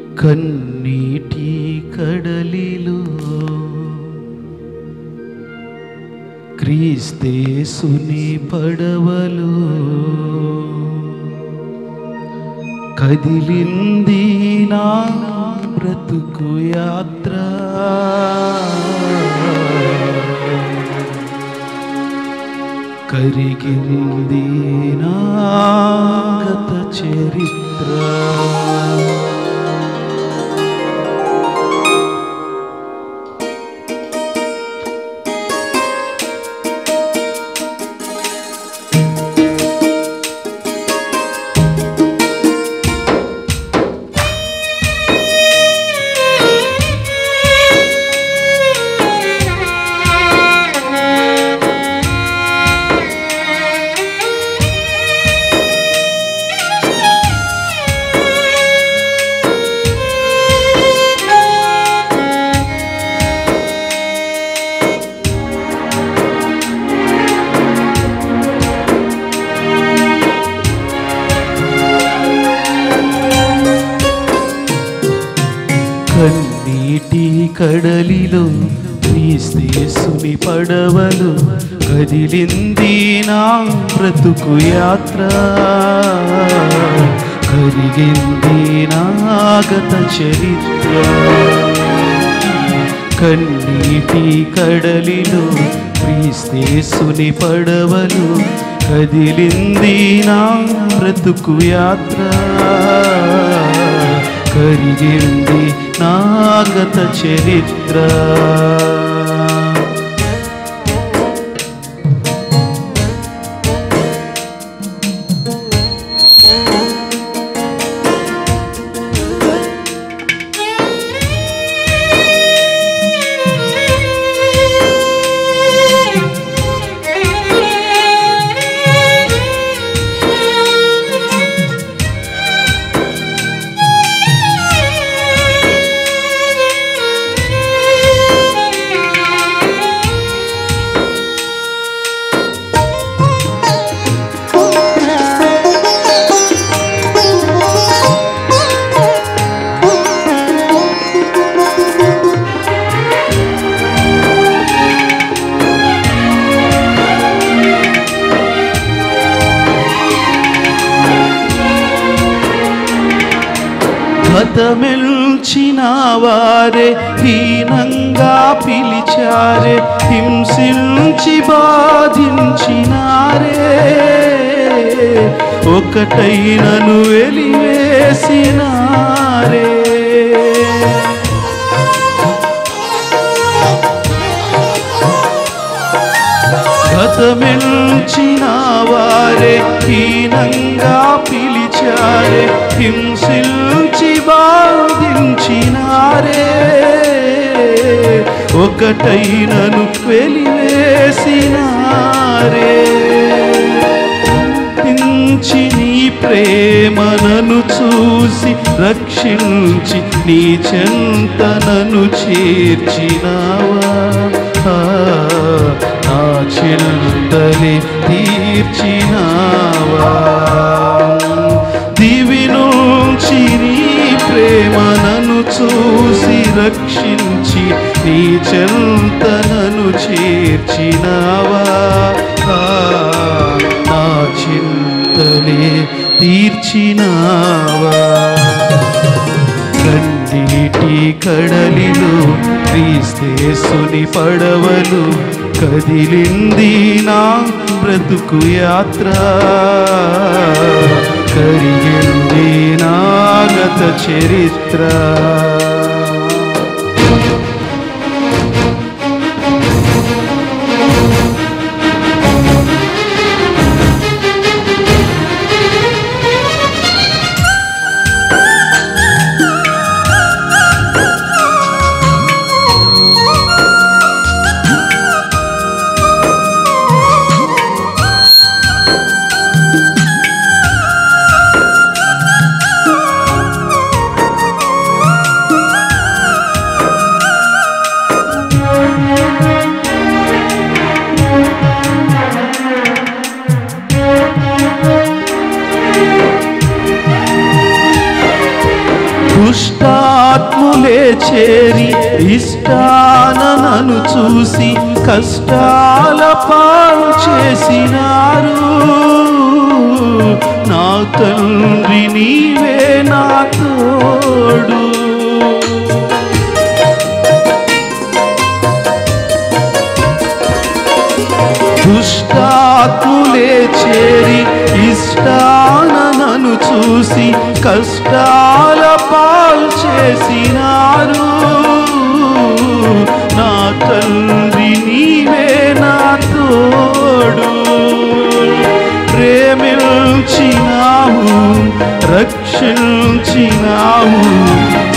కన్నీటి కడలిలో క్రీస్తేసుని పడవలు కదిలింది నా బ్రతుకు యాత్ర. కరిగింది నా గత చరిత్ర. కన్నీటి కడలిలో క్రీస్తేసుని పడవలు కదిలింది నా బ్రతుకు యాత్ర. కరిగింది నాగత చరిత్ర. కన్నీటి కడలిలో క్రీస్తేసుని పడవలు కదిలింది నా బ్రతుకు యాత్ర. కరిగింది నా గత చరిత్ర. గతమెల్చిన వారే హీనంగా పిలిచారే హింసించి బాధించినారే. ఒకటైనను వెలివేసినారే. గతమెల్చిన వారే హీనంగా చేశారే హింసించి బాధించినారే ఒకటైనను వెలివేసినారే. హించి నీ ప్రేమనను చూసి రక్షించి నీ చెంతనను చేర్చినావా. ఆ, నా చింతని తీర్చినావా. చూసి రక్షించి నీ చెంతనను చేర్చినావా? ఆ, నా చింతనే తీర్చినావా? కన్నీటి కడలిలో క్రీస్తేసుని పడవలు కదిలింది నా బ్రతుకు యాత్ర. కరిగింది నా గత చేరి ఇష్టాన చూసి కష్టాల పాలు చేసినారు. నా తండ్రి నీవే నా తోడు. దుష్టాత్ములే చేరి చూసి కష్టాల పాలు చేసినారు. నా తల్లి నీవే నా తోడు. ప్రేమించినావు రక్షించినావు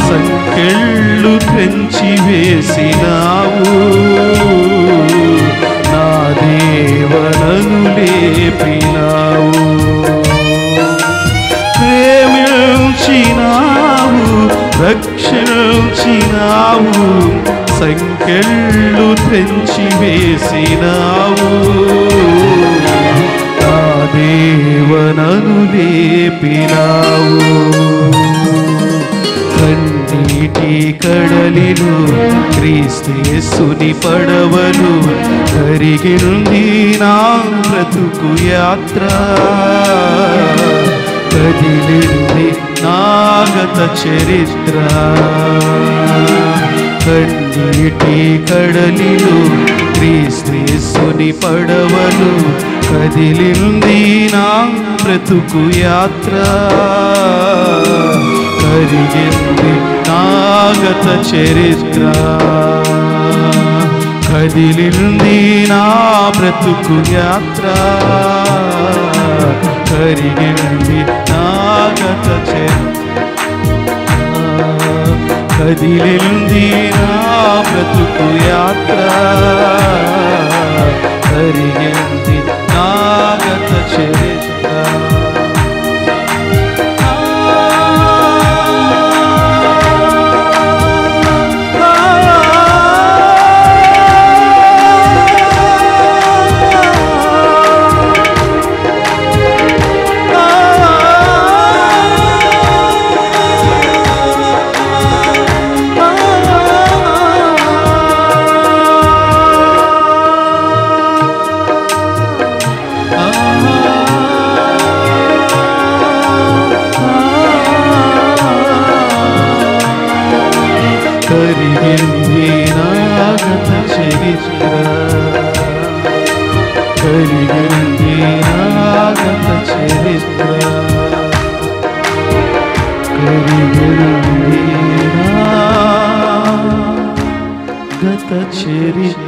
సంకెళ్ళు పెంచి వేసినావు. నా దేవనను చేసినావు సంకెళ్ళు తెంచి వేసినావు. నా దేవనను లేపినావు. కన్నీటి కడలిలు క్రీస్తేసుని పడవలు కరిగింది నా బ్రతుకు యాత్ర. కదిలింది నాగత చరిత్ర. కన్నీటి కడలిలు క్రీస్తేసుని పడవలు కదిలింది నా బ్రతుకు యాత్ర. కరిగింది నాగత చరిత్ర. కదిలింది నా బ్రతుకు యాత్ర. కరిగింది నాగత చరిత్ర కదిలింది నా బ్రతుకు యాత్ర. కరిగింది నా గత చరిత్ర నాగత చరిత్ర